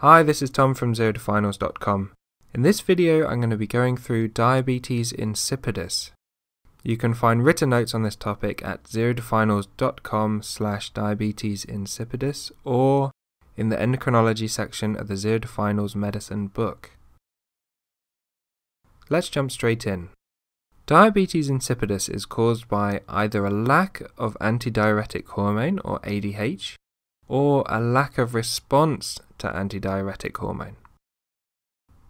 Hi, this is Tom from ZeroToFinals.com. In this video, I'm going to be going through diabetes insipidus. You can find written notes on this topic at zerotofinals.com slash diabetes insipidus or in the endocrinology section of the Zero to Finals medicine book. Let's jump straight in. Diabetes insipidus is caused by either a lack of antidiuretic hormone or ADH or a lack of response to antidiuretic hormone.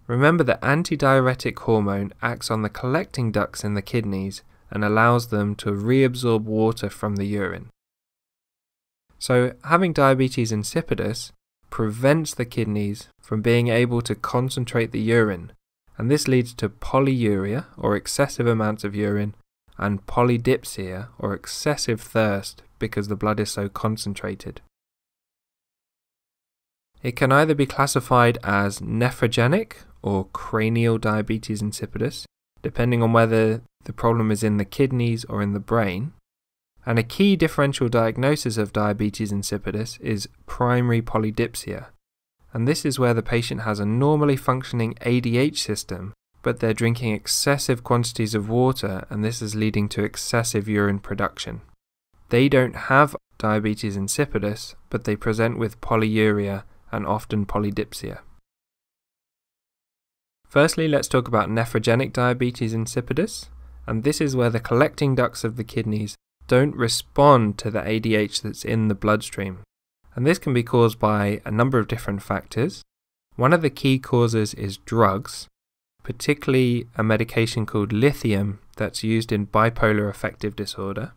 Remember that antidiuretic hormone acts on the collecting ducts in the kidneys and allows them to reabsorb water from the urine. So, having diabetes insipidus prevents the kidneys from being able to concentrate the urine, and this leads to polyuria or excessive amounts of urine and polydipsia or excessive thirst because the blood is so concentrated. It can either be classified as nephrogenic or cranial diabetes insipidus, depending on whether the problem is in the kidneys or in the brain. And a key differential diagnosis of diabetes insipidus is primary polydipsia. And this is where the patient has a normally functioning ADH system, but they're drinking excessive quantities of water, and this is leading to excessive urine production. They don't have diabetes insipidus, but they present with polyuria and often polydipsia. Firstly, let's talk about nephrogenic diabetes insipidus, and this is where the collecting ducts of the kidneys don't respond to the ADH that's in the bloodstream. And this can be caused by a number of different factors. One of the key causes is drugs, particularly a medication called lithium that's used in bipolar affective disorder.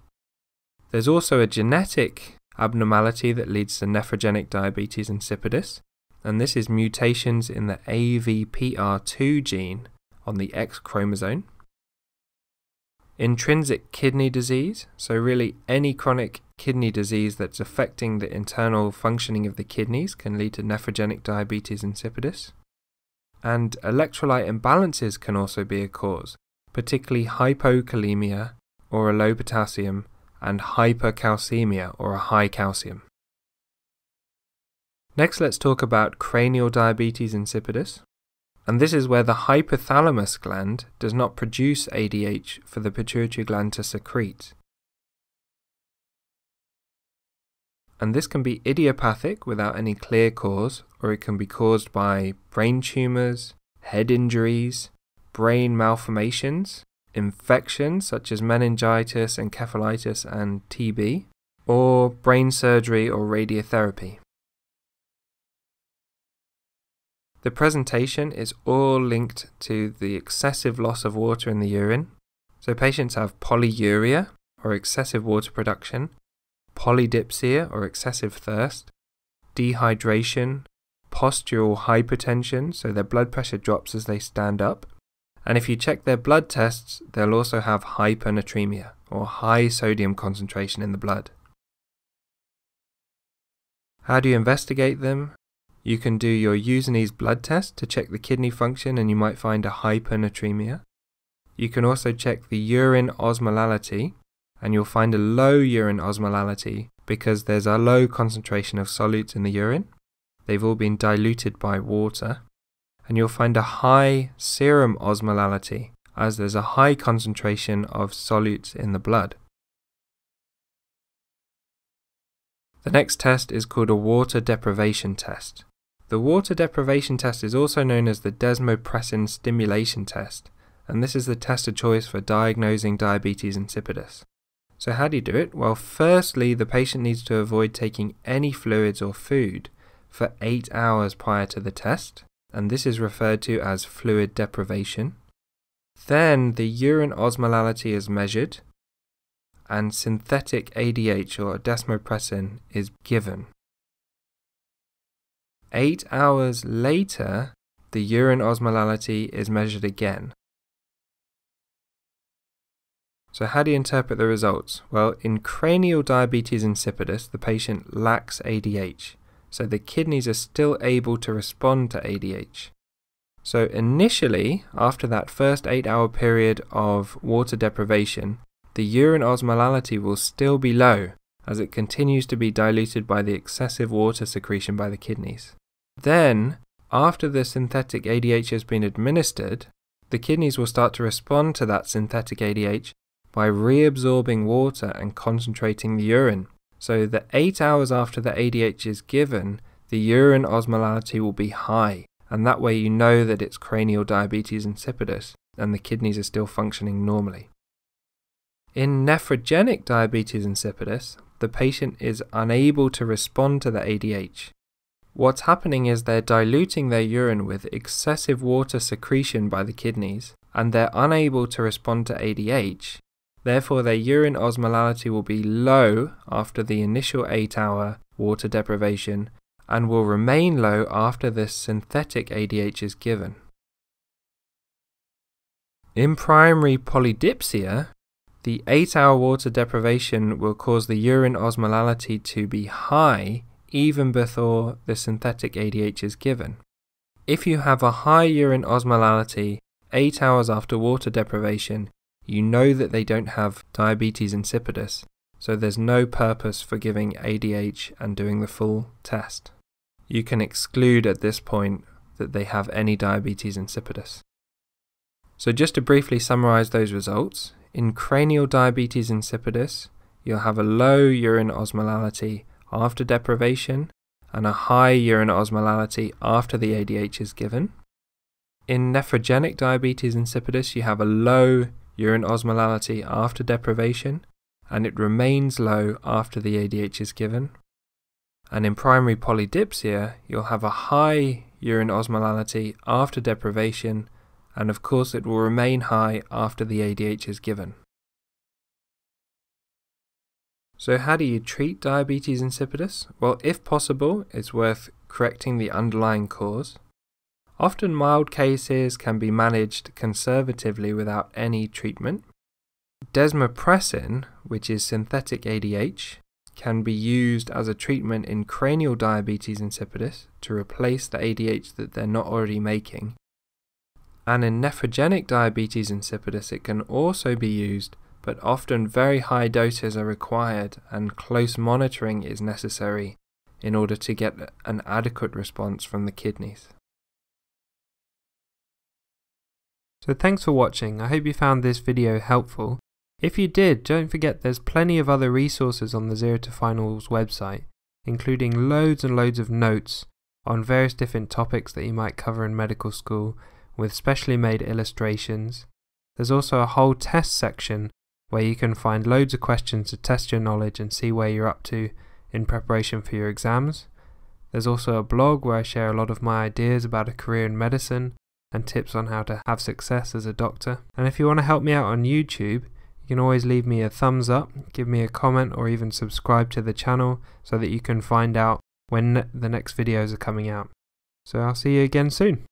There's also a genetic abnormality that leads to nephrogenic diabetes insipidus, and this is mutations in the AVPR2 gene on the X chromosome. Intrinsic kidney disease, so really any chronic kidney disease that's affecting the internal functioning of the kidneys can lead to nephrogenic diabetes insipidus. And electrolyte imbalances can also be a cause, particularly hypokalemia or a low potassium and hypercalcemia or a high calcium. Next, let's talk about cranial diabetes insipidus. And this is where the hypothalamus gland does not produce ADH for the pituitary gland to secrete. And this can be idiopathic without any clear cause, or it can be caused by brain tumors, head injuries, brain malformations, infections such as meningitis, encephalitis, and TB, or brain surgery or radiotherapy. The presentation is all linked to the excessive loss of water in the urine. So patients have polyuria or excessive water production, polydipsia or excessive thirst, dehydration, postural hypertension, so their blood pressure drops as they stand up, and if you check their blood tests, they'll also have hypernatremia, or high sodium concentration in the blood. How do you investigate them? You can do your U&Es blood test to check the kidney function and you might find a hypernatremia. You can also check the urine osmolality and you'll find a low urine osmolality because there's a low concentration of solutes in the urine. They've all been diluted by water and you'll find a high serum osmolality as there's a high concentration of solutes in the blood. The next test is called a water deprivation test. The water deprivation test is also known as the desmopressin stimulation test, and this is the test of choice for diagnosing diabetes insipidus. So, how do you do it? Well, firstly, the patient needs to avoid taking any fluids or food for 8 hours prior to the test and this is referred to as fluid deprivation. Then the urine osmolality is measured, and synthetic ADH or desmopressin is given. Eight hours later, the urine osmolality is measured again. So, how do you interpret the results? Well, in cranial diabetes insipidus, the patient lacks ADH so the kidneys are still able to respond to ADH. So initially, after that first 8 hour period of water deprivation, the urine osmolality will still be low as it continues to be diluted by the excessive water secretion by the kidneys. Then, after the synthetic ADH has been administered, the kidneys will start to respond to that synthetic ADH by reabsorbing water and concentrating the urine. So that 8 hours after the ADH is given, the urine osmolality will be high, and that way you know that it's cranial diabetes insipidus and the kidneys are still functioning normally. In nephrogenic diabetes insipidus, the patient is unable to respond to the ADH. What's happening is they're diluting their urine with excessive water secretion by the kidneys, and they're unable to respond to ADH. Therefore, their urine osmolality will be low after the initial 8 hour water deprivation and will remain low after the synthetic ADH is given. In primary polydipsia, the 8 hour water deprivation will cause the urine osmolality to be high even before the synthetic ADH is given. If you have a high urine osmolality 8 hours after water deprivation, you know that they don't have diabetes insipidus, so there's no purpose for giving ADH and doing the full test. You can exclude at this point that they have any diabetes insipidus. So, just to briefly summarize those results, in cranial diabetes insipidus, you'll have a low urine osmolality after deprivation and a high urine osmolality after the ADH is given. In nephrogenic diabetes insipidus, you have a low urine osmolality after deprivation and it remains low after the ADH is given. And in primary polydipsia, you'll have a high urine osmolality after deprivation and of course it will remain high after the ADH is given. So, how do you treat diabetes insipidus? Well, if possible, it's worth correcting the underlying cause. Often, mild cases can be managed conservatively without any treatment. Desmopressin, which is synthetic ADH, can be used as a treatment in cranial diabetes insipidus to replace the ADH that they're not already making and in nephrogenic diabetes insipidus it can also be used, but often very high doses are required and close monitoring is necessary in order to get an adequate response from the kidneys. So thanks for watching, I hope you found this video helpful. If you did, don't forget there's plenty of other resources on the Zero to Finals website, including loads and loads of notes on various different topics that you might cover in medical school with specially made illustrations. There's also a whole test section where you can find loads of questions to test your knowledge and see where you're up to in preparation for your exams. There's also a blog where I share a lot of my ideas about a career in medicine and tips on how to have success as a doctor. And if you want to help me out on YouTube, you can always leave me a thumbs up, give me a comment, or even subscribe to the channel so that you can find out when the next videos are coming out. So I'll see you again soon.